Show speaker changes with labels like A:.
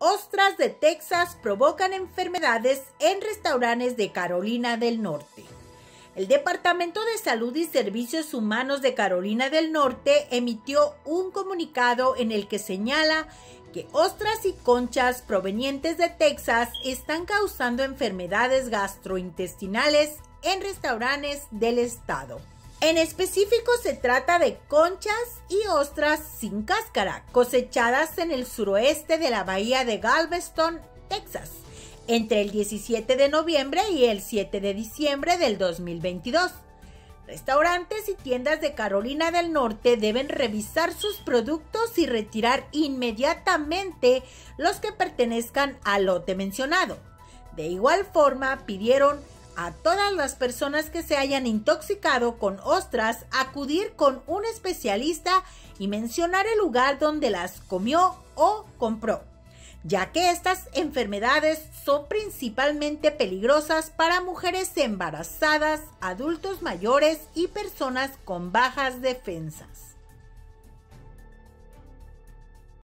A: ostras de Texas provocan enfermedades en restaurantes de Carolina del Norte. El Departamento de Salud y Servicios Humanos de Carolina del Norte emitió un comunicado en el que señala que ostras y conchas provenientes de Texas están causando enfermedades gastrointestinales en restaurantes del estado. En específico se trata de conchas y ostras sin cáscara, cosechadas en el suroeste de la bahía de Galveston, Texas, entre el 17 de noviembre y el 7 de diciembre del 2022. Restaurantes y tiendas de Carolina del Norte deben revisar sus productos y retirar inmediatamente los que pertenezcan al lote mencionado. De igual forma, pidieron a todas las personas que se hayan intoxicado con ostras acudir con un especialista y mencionar el lugar donde las comió o compró, ya que estas enfermedades son principalmente peligrosas para mujeres embarazadas, adultos mayores y personas con bajas defensas.